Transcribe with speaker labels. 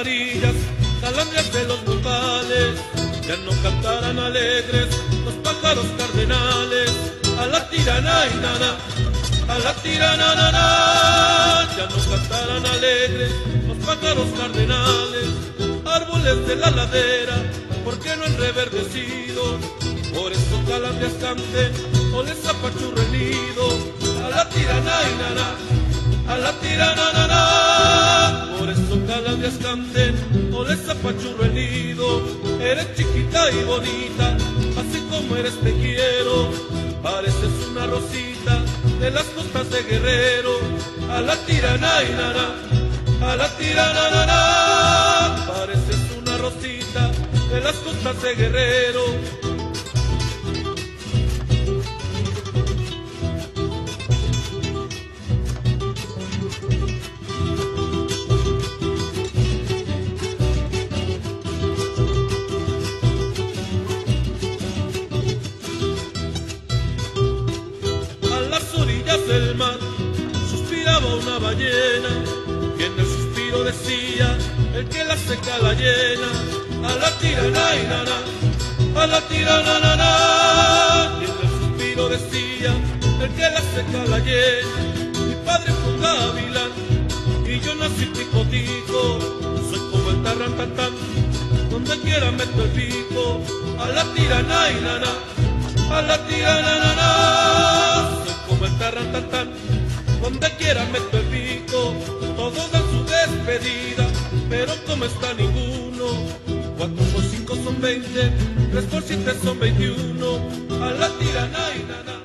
Speaker 1: amarillas, calandrias de los nopales, ya no cantarán alegres los pájaros cardenales, a la tirana y nana, a la tirana nana, ya no cantarán alegres los pájaros cardenales, árboles de la ladera, ¿por qué no han reverdecido? Por eso calandrias canten o les apachurre el nido, a la tirana y nana, a la tirana nana, calandrias canten o les apachurro el eres chiquita y bonita, así como eres te quiero, pareces una rosita de las costas de Guerrero, a la tirana y nana, a la tirana nana, pareces una rosita de las costas de Guerrero, del mar suspiraba una ballena y en el suspiro decía el que la seca la llena a la tirana y nana a la tirana nana y en el suspiro decía el que la seca la llena mi padre fue un gavilán y yo nací tico tico soy como el tarrantantán donde quiera meto el pico. A la tirana y nana a la tirana tarrantantán donde quiera meto el pico todos dan su despedida pero como está ninguno cuatro por cinco son veinte tres por siete son veintiuno a la tirana y nana